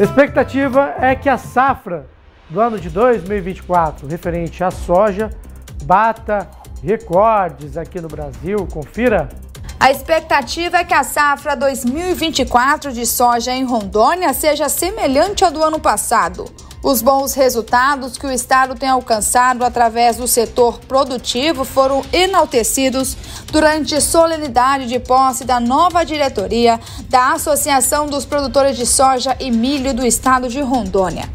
A expectativa é que a safra do ano de 2024, referente à soja, bata recordes aqui no Brasil. Confira. A expectativa é que a safra 2024 de soja em Rondônia seja semelhante à do ano passado. Os bons resultados que o Estado tem alcançado através do setor produtivo foram enaltecidos durante solenidade de posse da nova diretoria da Associação dos Produtores de Soja e Milho do Estado de Rondônia.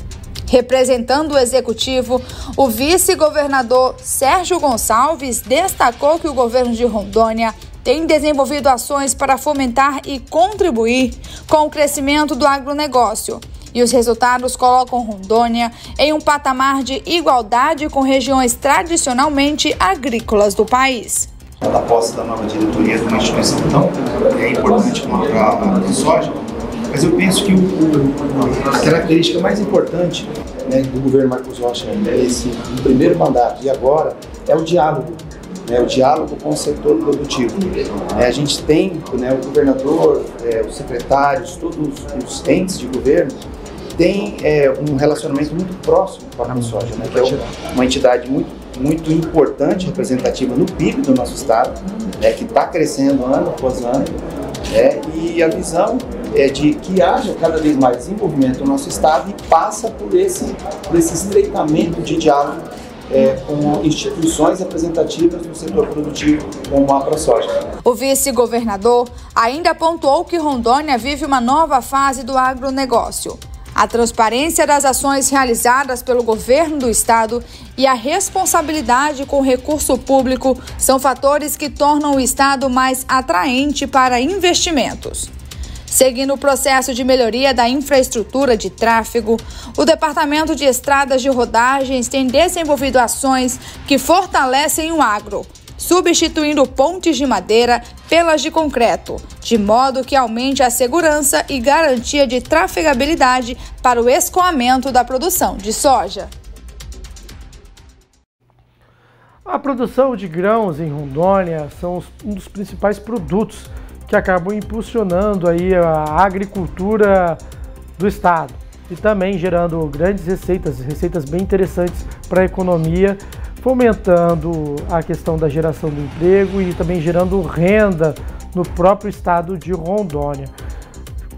Representando o executivo, o vice-governador Sérgio Gonçalves destacou que o governo de Rondônia tem desenvolvido ações para fomentar e contribuir com o crescimento do agronegócio. E os resultados colocam Rondônia em um patamar de igualdade com regiões tradicionalmente agrícolas do país. A posse da nova diretoria de uma instituição tão é, importante como a, soja, mas eu penso que o, a característica mais importante né, do governo Marcos Rocha nesse no primeiro mandato e agora é o diálogo. Né, o diálogo com o setor produtivo. É, a gente tem né, o governador, é, os secretários, todos os entes de governo tem é, um relacionamento muito próximo com a ProSoja, né, que é uma entidade muito, muito importante, representativa no PIB do nosso estado, né, que está crescendo ano após ano, né, e a visão é de que haja cada vez mais desenvolvimento no nosso estado e passa por esse, por esse estreitamento de diálogo é, com instituições representativas do setor produtivo, como a ProSoja. O vice-governador ainda pontuou que Rondônia vive uma nova fase do agronegócio. A transparência das ações realizadas pelo governo do estado e a responsabilidade com recurso público são fatores que tornam o estado mais atraente para investimentos. Seguindo o processo de melhoria da infraestrutura de tráfego, o Departamento de Estradas de Rodagens tem desenvolvido ações que fortalecem o agro, substituindo pontes de madeira pelas de concreto, de modo que aumente a segurança e garantia de trafegabilidade para o escoamento da produção de soja. A produção de grãos em Rondônia são um dos principais produtos que acabam impulsionando aí a agricultura do estado e também gerando grandes receitas, receitas bem interessantes para a economia, fomentando a questão da geração do emprego e também gerando renda no próprio estado de Rondônia.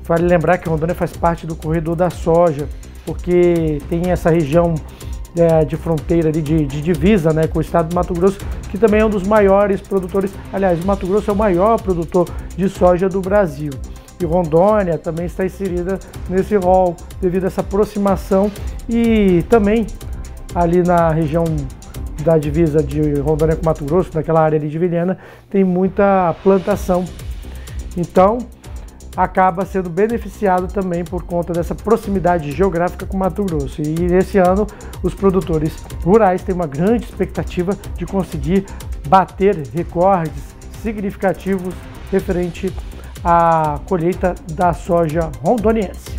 Vale lembrar que Rondônia faz parte do corredor da soja, porque tem essa região é, de fronteira ali, de, de, divisa né, com o estado do Mato Grosso, que também é um dos maiores produtores. Aliás, o Mato Grosso é o maior produtor de soja do Brasil. E Rondônia também está inserida nesse rol devido a essa aproximação e também ali na região da divisa de Rondônia com Mato Grosso, naquela área ali de Vilhena, tem muita plantação. Então, acaba sendo beneficiado também por conta dessa proximidade geográfica com Mato Grosso. E nesse ano, os produtores rurais têm uma grande expectativa de conseguir bater recordes significativos referente à colheita da soja rondoniense.